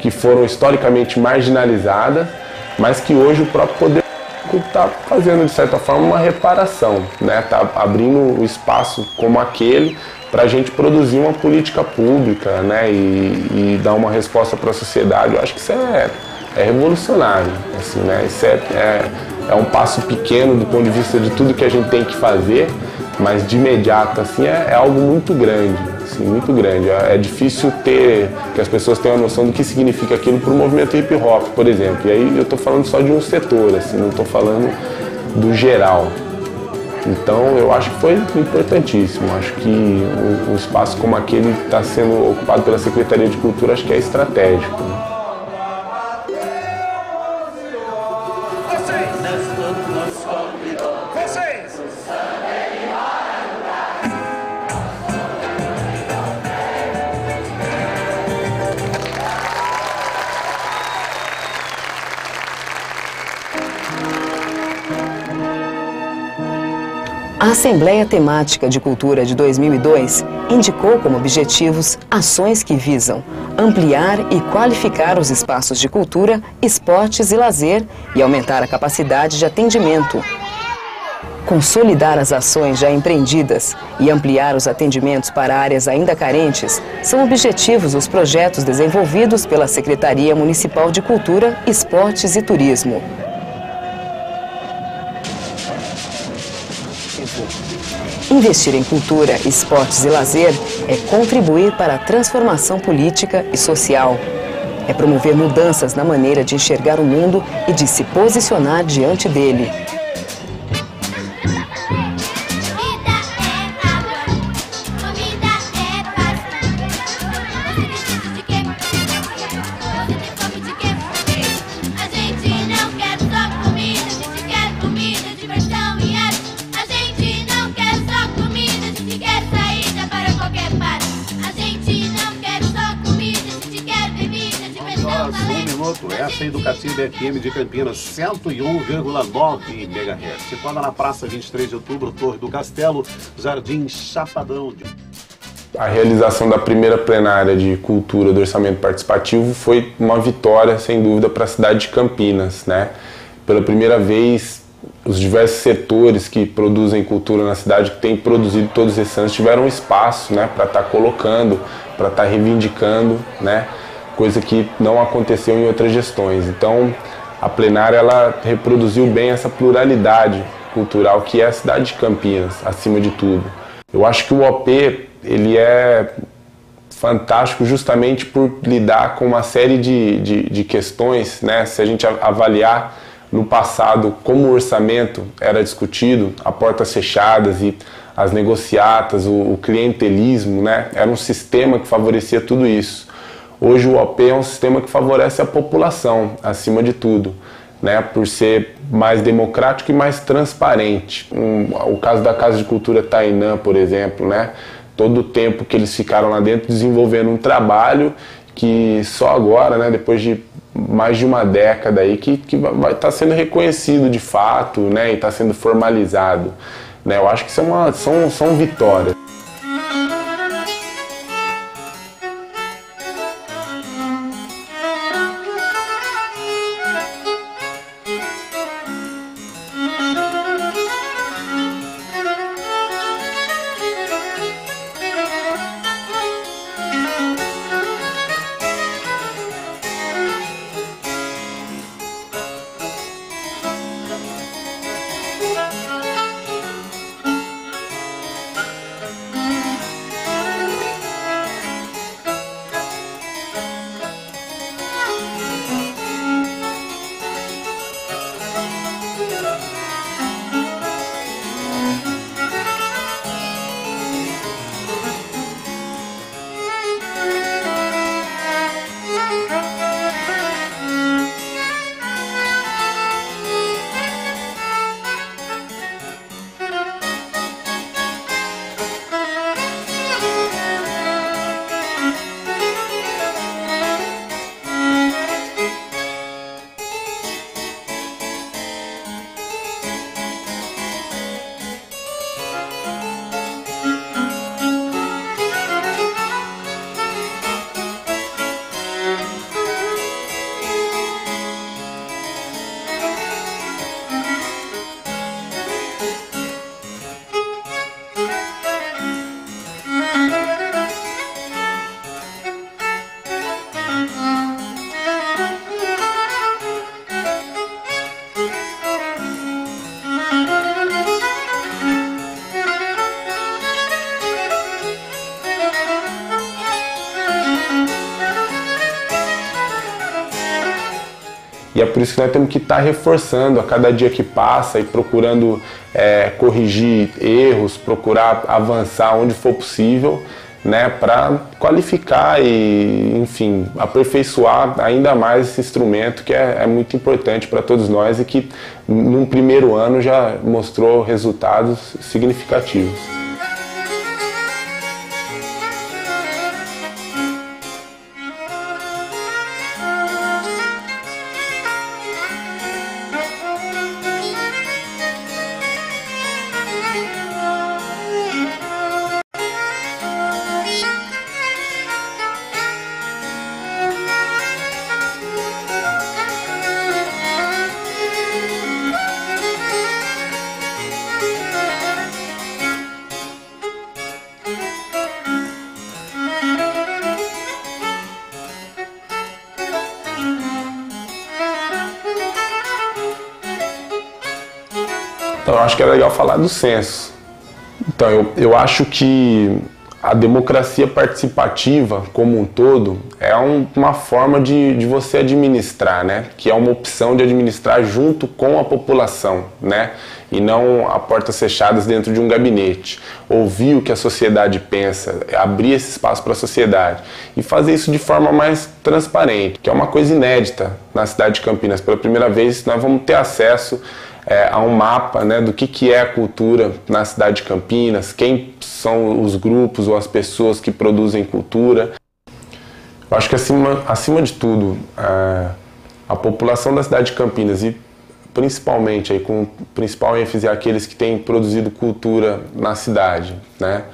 que foram historicamente marginalizadas, mas que hoje o próprio poder está fazendo de certa forma uma reparação, né? Está abrindo o espaço como aquele para a gente produzir uma política pública, né? E, e dar uma resposta para a sociedade. Eu acho que isso é, é revolucionário, assim, né? Isso é, é, é um passo pequeno do ponto de vista de tudo que a gente tem que fazer, mas de imediato assim é, é algo muito grande, assim, muito grande. É, é, difícil ter que as pessoas tenham a noção do que significa aquilo para o movimento hip hop, por exemplo. E aí eu estou falando só de um setor, assim, não estou falando do geral. Então eu acho que foi importantíssimo. Acho que um, espaço como aquele está sendo ocupado pela Secretaria de Cultura, acho que é estratégico. A Assembleia Temática de Cultura de 2002 indicou como objetivos ações que visam ampliar e qualificar os espaços de cultura, esportes e lazer e aumentar a capacidade de atendimento. Consolidar as ações já empreendidas e ampliar os atendimentos para áreas ainda carentes são objetivos dos projetos desenvolvidos pela Secretaria Municipal de Cultura, Esportes e Turismo. Investir em cultura, esportes e lazer é contribuir para a transformação política e social. É promover mudanças na maneira de enxergar o mundo e de se posicionar diante dele. Essa Educativa FM de Campinas, 101,9 MHz. Situada na Praça 23 de Outubro, Torre do Castelo, Jardim Chapadão. A realização da primeira plenária de cultura do orçamento participativo foi uma vitória, sem dúvida, para a cidade de Campinas. Né? Pela primeira vez, os diversos setores que produzem cultura na cidade, que têm produzido todos esses anos, tiveram espaço né, para estar tá colocando, para estar tá reivindicando né, coisa que não aconteceu em outras gestões. Então, a plenária ela reproduziu bem essa pluralidade cultural que é a cidade de Campinas, acima de tudo. Eu acho que o OP ele é fantástico justamente por lidar com uma série de, de, de questões, né? Se a gente avaliar no passado como o orçamento era discutido, a portas fechadas e as negociatas, o, o clientelismo, né? Era um sistema que favorecia tudo isso. Hoje o OP é um sistema que favorece a população, acima de tudo, né, por ser mais democrático e mais transparente. Um, o caso da Casa de Cultura Tainã, por exemplo, né, todo o tempo que eles ficaram lá dentro desenvolvendo um trabalho que só agora, né, depois de mais de uma década aí, que, que vai estar tá sendo reconhecido de fato né, e está sendo formalizado. Né, eu acho que isso é uma, são, são vitórias. E é por isso que nós temos que estar tá reforçando a cada dia que passa e procurando é, corrigir erros, procurar avançar onde for possível, né, para qualificar e, enfim, aperfeiçoar ainda mais esse instrumento que é, é muito importante para todos nós e que num primeiro ano já mostrou resultados significativos. Acho que é legal falar do censo. Então eu, eu acho que a democracia participativa como um todo é um, uma forma de, de você administrar, né? Que é uma opção de administrar junto com a população, né? E não a portas fechadas dentro de um gabinete. Ouvir o que a sociedade pensa, abrir esse espaço para a sociedade e fazer isso de forma mais transparente, que é uma coisa inédita na cidade de Campinas. Pela primeira vez nós vamos ter acesso é, a um mapa né, do que, que é a cultura na cidade de Campinas, quem são os grupos ou as pessoas que produzem cultura. Eu acho que acima, acima de tudo, é, a população da cidade de Campinas e principalmente aí com principal ênfase aqueles que têm produzido cultura na cidade, né?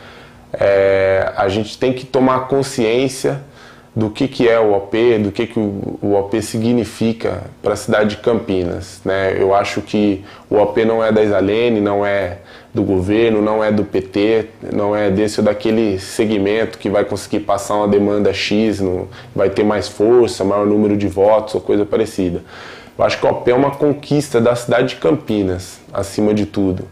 É, a gente tem que tomar consciência do que, que é o OP, do que, que o, OP significa para a cidade de Campinas. Né? Eu acho que o OP não é da Isalene, não é do governo, não é do PT, não é desse ou daquele segmento que vai conseguir passar uma demanda X, no, vai ter mais força, maior número de votos ou coisa parecida. Eu acho que o OP é uma conquista da cidade de Campinas, acima de tudo.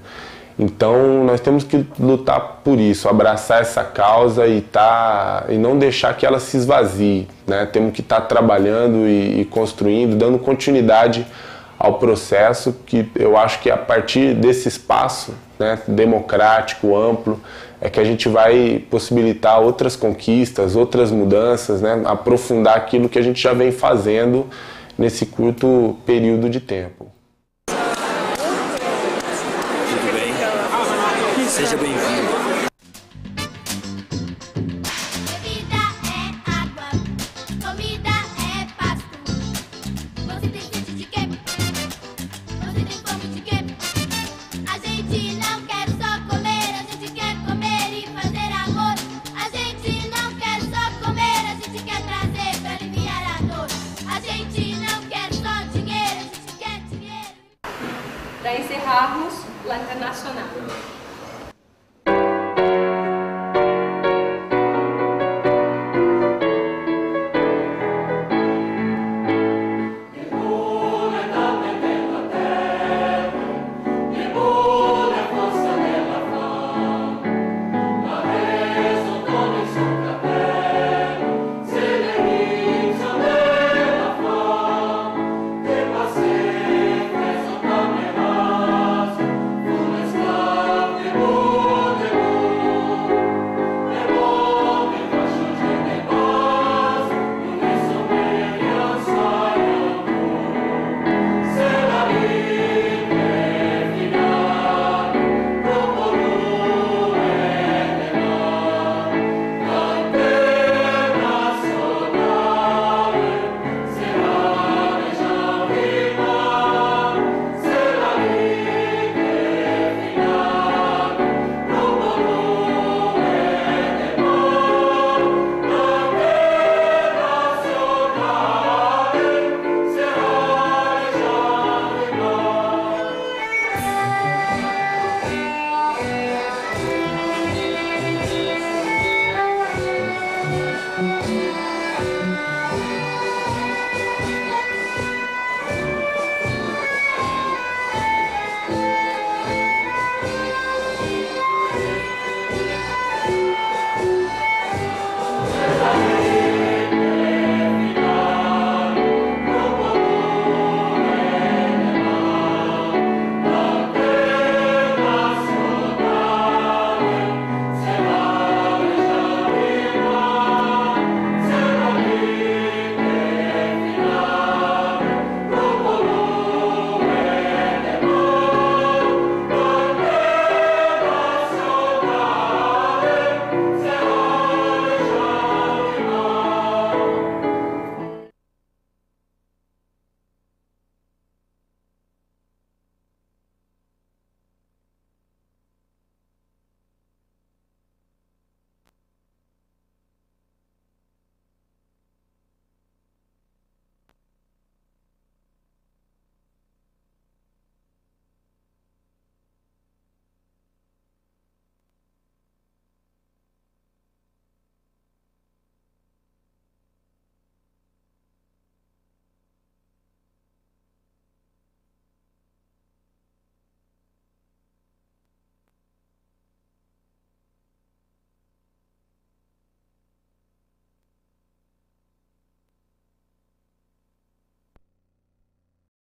Então nós temos que lutar por isso, abraçar essa causa e, tá, e não deixar que ela se esvazie. Né? Temos que estar tá trabalhando e, e, construindo, dando continuidade ao processo que eu acho que a partir desse espaço né, democrático, amplo, é que a gente vai possibilitar outras conquistas, outras mudanças, né, aprofundar aquilo que a gente já vem fazendo nesse curto período de tempo. Seja bem-vindo. Bebida é água, comida é pasto. Você tem sede de quê? Você tem fome de quê? A gente não quer só comer, a gente quer comer e fazer amor. A gente não quer só comer, a gente quer trazer pra aliviar a dor. A gente não quer só dinheiro, a gente quer dinheiro. Para encerrarmos, La Internacional.